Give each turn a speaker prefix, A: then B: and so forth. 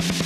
A: on.